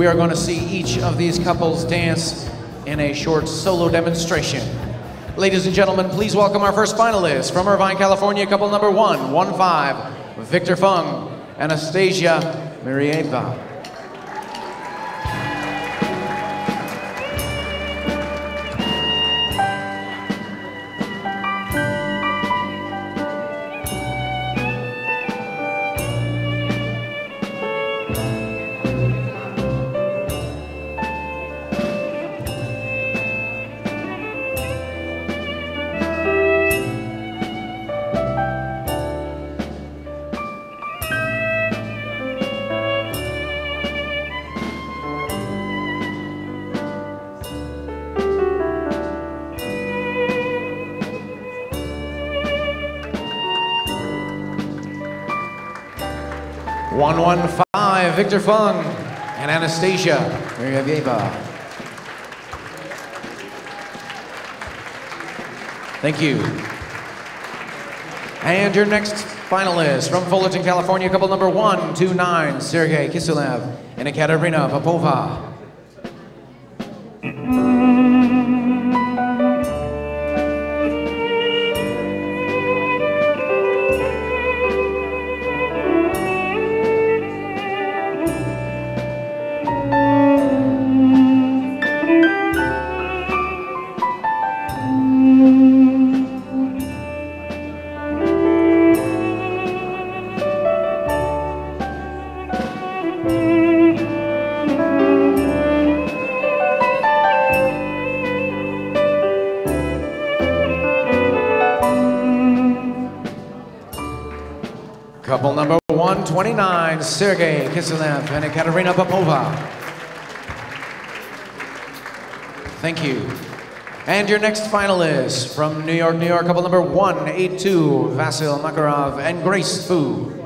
We are going to see each of these couples dance in a short solo demonstration. Ladies and gentlemen, please welcome our first finalist from Irvine, California, couple number one, one five, Victor Fung, Anastasia Muravyeva. 115, Victor Fung and Anastasia Muravyeva. Thank you. And your next finalist from Fullerton, California, couple number 129, Sergey Kisilev and Ekaterina Popova. 129, Sergey Kisilev and Ekaterina Popova. Thank you. And your next finalist from New York, New York, couple number 182, Vasil Makarov and Grace Fu.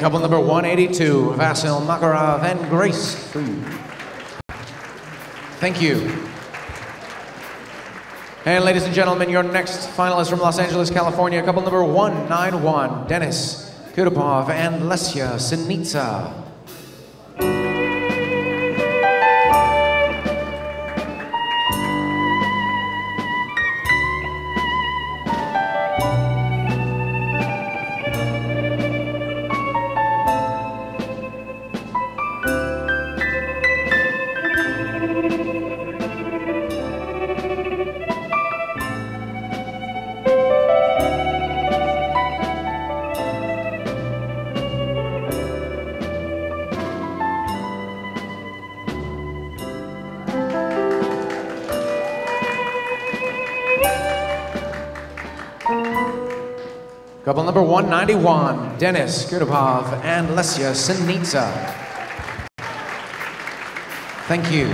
Couple number 182, Vasil Makarov and Grace Thank you. And ladies and gentlemen, your next finalist from Los Angeles, California, couple number 191, Dennis Kudupov and Lesya Sinitsa. Couple number 191, Dennis Kudupov and Lesya Sinitsa. Thank you.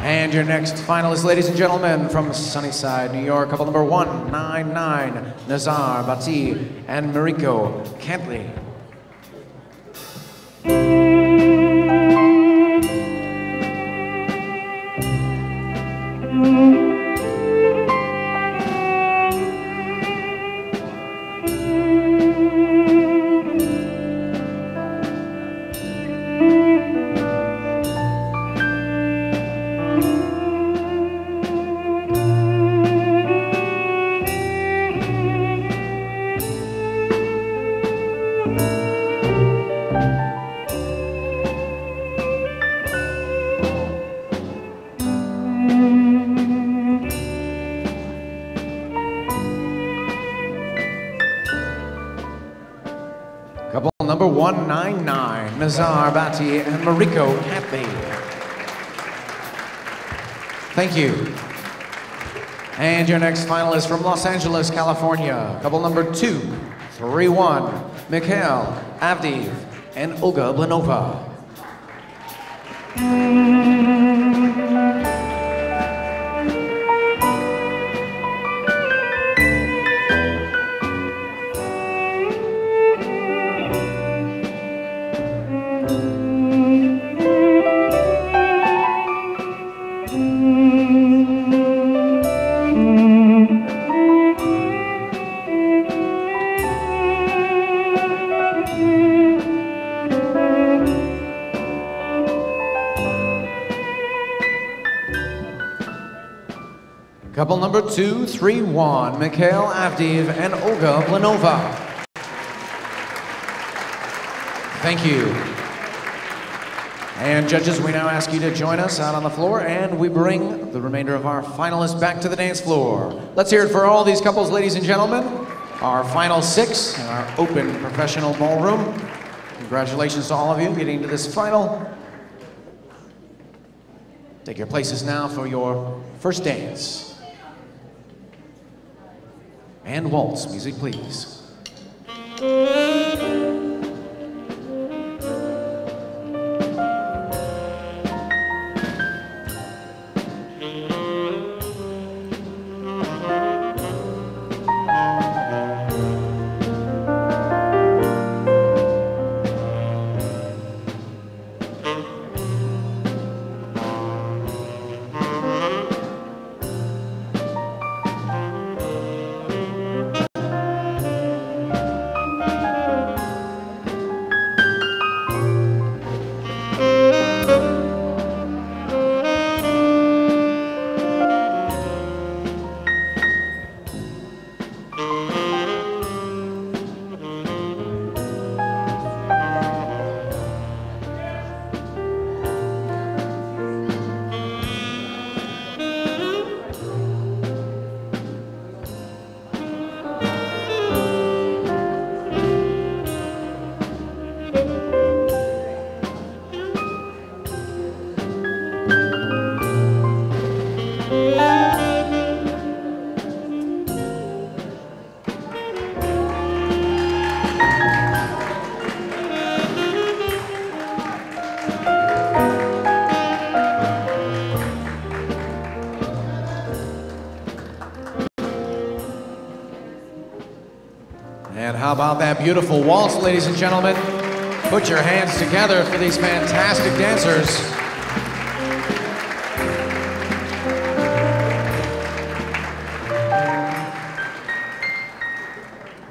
And your next finalist, ladies and gentlemen, from Sunnyside, New York, couple number 199, Nazar Bati and Mariko Cantley. Number 199, Nazar Bati and Mariko Cathy. Thank you. And your next finalist from Los Angeles, California, couple number two, three one, Mikhail Avdeev and Olga Blinova. Couple number two, three, one, Mikhail Avdeev and Olga Blinova. Thank you. And judges, we now ask you to join us out on the floor and we bring the remainder of our finalists back to the dance floor. Let's hear it for all these couples, ladies and gentlemen. Our final six in our open professional ballroom. Congratulations to all of you getting to this final. Take your places now for your first dance. And waltz, music please. How about that beautiful waltz, ladies and gentlemen? Put your hands together for these fantastic dancers.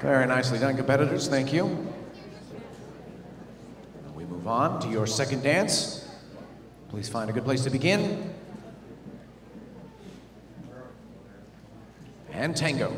Very nicely done, competitors. Thank you. We move on to your second dance. Please find a good place to begin. And tango.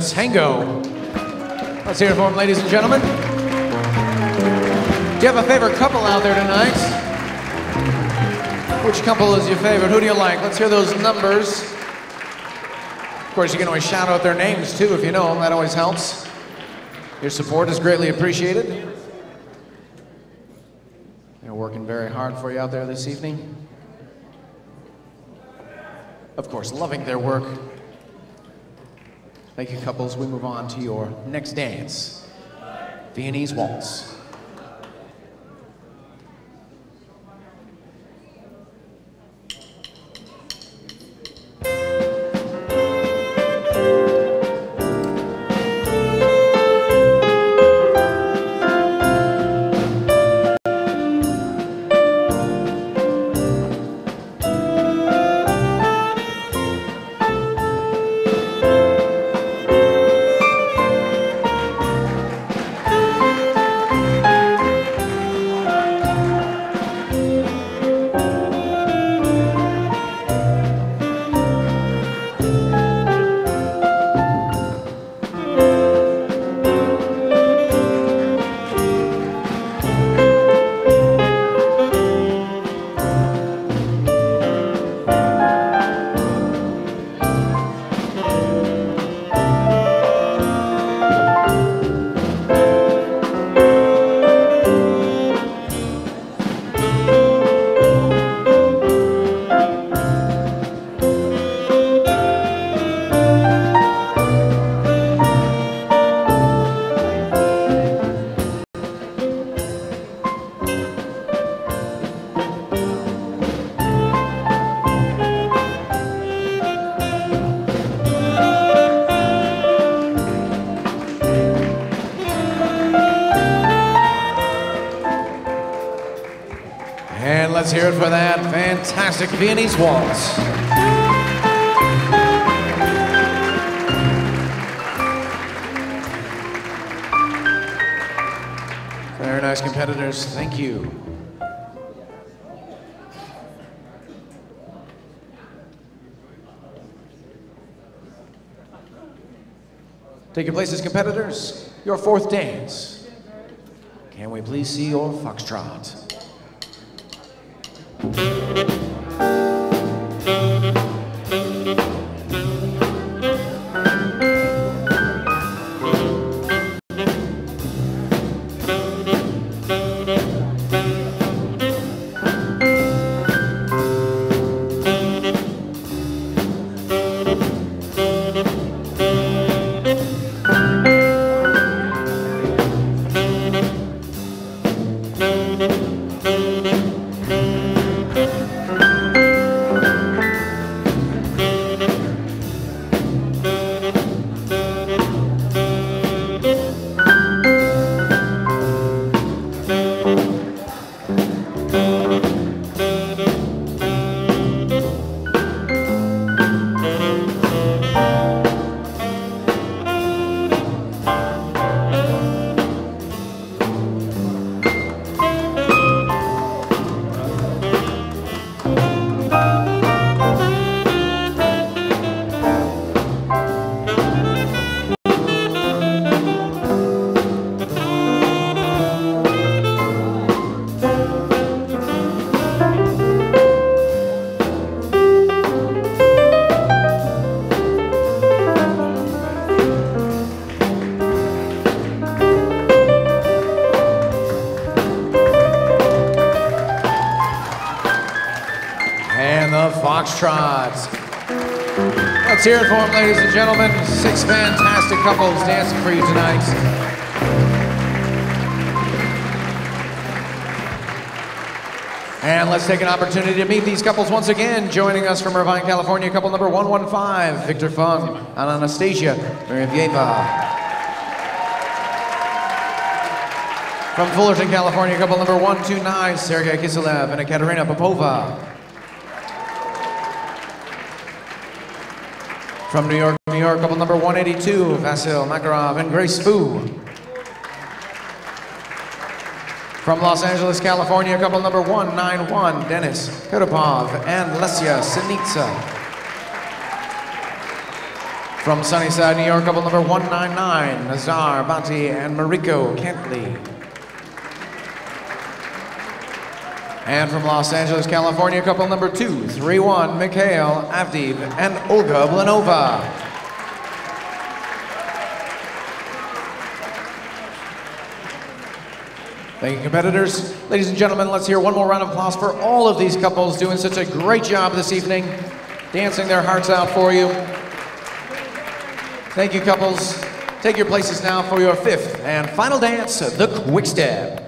Tango. Let's hear it for them, ladies and gentlemen. Do you have a favorite couple out there tonight? Which couple is your favorite? Who do you like? Let's hear those numbers. Of course, you can always shout out their names too if you know them. That always helps. Your support is greatly appreciated. They're working very hard for you out there this evening. Of course, loving their work. Thank you, couples. We move on to your next dance Viennese Waltz. Let's hear it for that fantastic Viennese waltz. Very nice competitors, thank you. Take your places, competitors. Your fourth dance. Can we please see your foxtrot? And the Foxtrots. Let's hear it for them, ladies and gentlemen. Six fantastic couples dancing for you tonight. And let's take an opportunity to meet these couples once again. Joining us from Irvine, California, couple number 115, Victor Fung and Anastasia Muravyeva. From Fullerton, California, couple number 129, Sergei Kiselev and Ekaterina Popova. From New York, New York, couple number 182, Vasil Makarov and Grace Fu. From Los Angeles, California, couple number 191, Dennis Kodopov and Lesya Sinitsa. From Sunnyside, New York, couple number 199, Nazar Bati and Mariko Kentley. And from Los Angeles, California, couple number two, three one, Mikhail Avdeev and Olga Blinova. Thank you, competitors. Ladies and gentlemen, let's hear one more round of applause for all of these couples doing such a great job this evening, dancing their hearts out for you. Thank you, couples. Take your places now for your fifth and final dance, the quick step.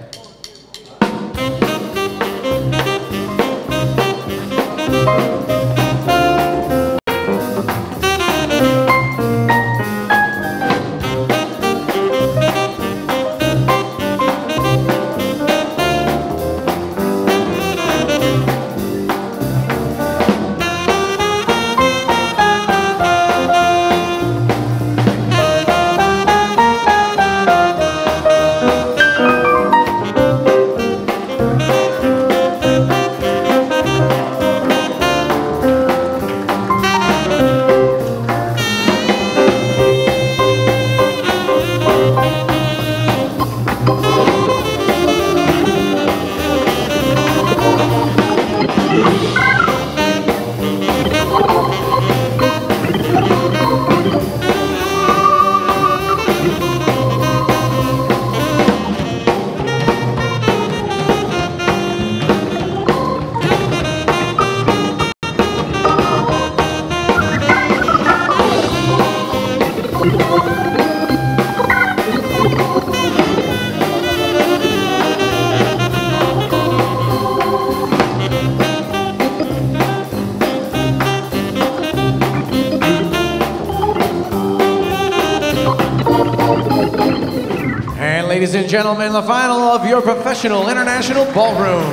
Ladies and gentlemen, the final of your professional international ballroom.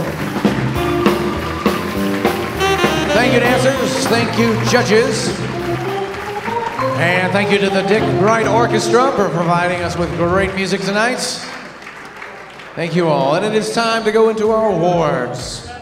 Thank you, dancers. Thank you, judges. And thank you to the Dick Bright Orchestra for providing us with great music tonight. Thank you all. And it is time to go into our awards.